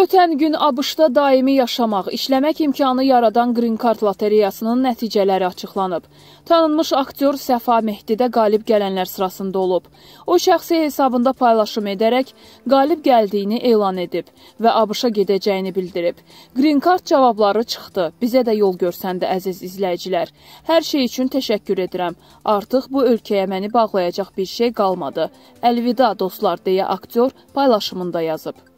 Ötən gün ABŞ-da daimi yaşamaq, işləmək imkanı yaradan Green Card lotereyasının nəticələri açıqlanıb. Tanınmış aktyor Səfa Mehdi də qalib gələnlər sırasında olub. O şəxsi hesabında paylaşım edərək qalib gəldiyini elan edib və ABŞ-a gedəcəyini bildirib. Green Card cavabları çıxdı. Bizə də yol görsəndi əziz izləyicilər. Hər şey üçün təşəkkür edirəm. Artıq bu ölkəyə məni bağlayacaq bir şey qalmadı. Əlvida dostlar deyə aktyor paylaşımında yazıb.